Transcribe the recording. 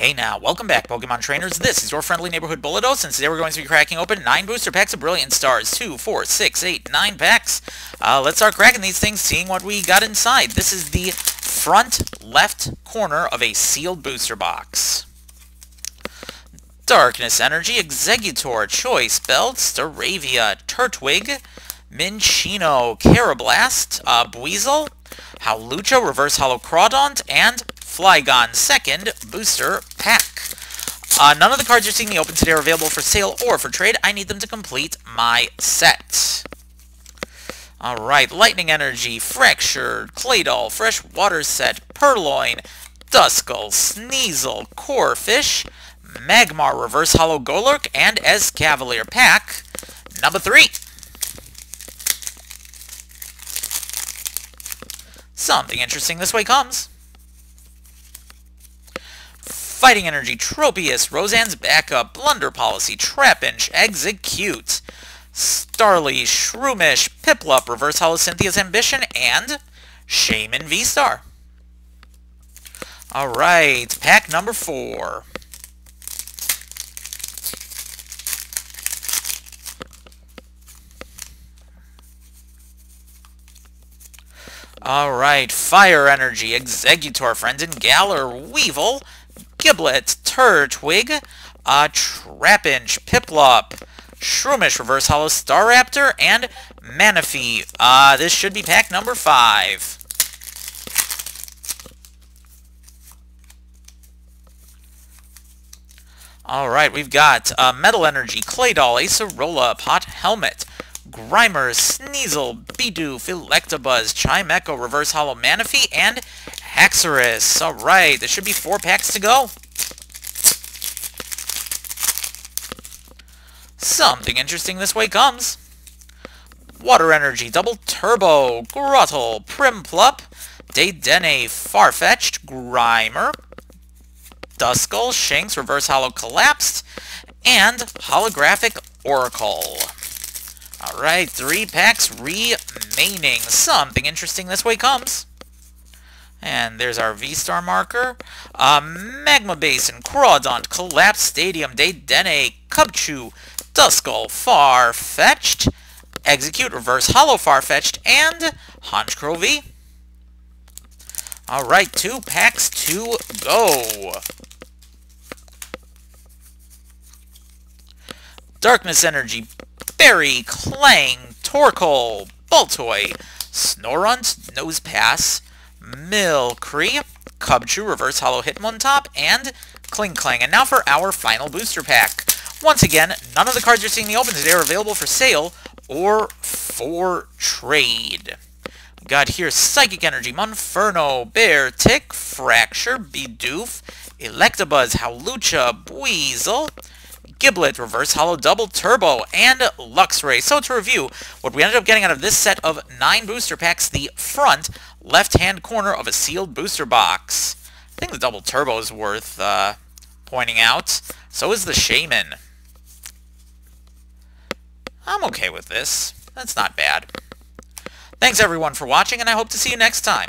Hey now, welcome back Pokemon Trainers. This is your friendly neighborhood Bullados, and today we're going to be cracking open 9 booster packs of Brilliant Stars. 2, 4, 6, 8, 9 packs. Uh, let's start cracking these things, seeing what we got inside. This is the front left corner of a sealed booster box. Darkness Energy, Exeggutor, Choice Belt, Staravia, Turtwig, Minccino, Karrablast, uh, Buizel, Hawlucha, Reverse Holo Crawdaunt, and Flygon second booster. Uh, none of the cards you're seeing me open today are available for sale or for trade. I need them to complete my set. Alright, Lightning Energy, Fractured, Claydol, Fresh Water Set, Purrloin, Duskull, Sneasel, Corphish, Magmar, Reverse Holo Golurk, and Escavalier pack number 3. Something interesting this way comes. Fighting Energy, Tropius, Roseanne's Backup, Blunder Policy, Trapinch, Exeggcute, Starly, Shroomish, Piplup, Reverse Holo Cynthia's Ambition, and Shaymin V-Star. Alright, pack number four. Alright, Fire Energy, Exeggutor, Friend and Galar, Weavile, Gible, Turtwig, uh, Trapinch, Piplup, Shroomish, Reverse Holo Staraptor, and Manaphy. Uh, this should be pack number five. Alright, we've got uh, Metal Energy, Claydol, Acerola, Pot Helmet, Grimer, Sneasel, Bidoof, Electabuzz, Chimecho, Reverse Holo Manaphy, and Haxorus. Alright, there should be four packs to go. Something interesting this way comes. Water Energy, Double Turbo, Grottle, Prinplup, Dedenne, Farfetch'd, Grimer, Duskull, Shinx, Reverse Holo Collapsed, and Holographic Oracle. Alright, three packs remaining. Something interesting this way comes. And there's our V-Star marker. Uh, Magma Basin, Crawdaunt, Collapse Stadium, Dedenne, Cubchoo, Duskull, Farfetch'd, Exeggcute, Reverse Holo Farfetch'd, and Honchkrow V. Alright, two packs to go. Darkness Energy, Barry, Klang, Torkoal, Baltoy, Snorunt, Nosepass, Milcery, Cubchoo, Reverse Holo Hitmontop, and Klinklang. And now for our final booster pack. Once again, none of the cards you're seeing in the open today are available for sale or for trade. We got here Psychic Energy, Monferno, Beartic, Fracture, Bidoof, Electabuzz, Hawlucha, Buizel, Gible, Reverse Holo Double Turbo, and Luxray. So to review, what we ended up getting out of this set of 9 booster packs, the front left-hand corner of a sealed booster box. I think the Double Turbo is worth uh, pointing out. So is the Shaymin. I'm okay with this. That's not bad. Thanks everyone for watching, and I hope to see you next time.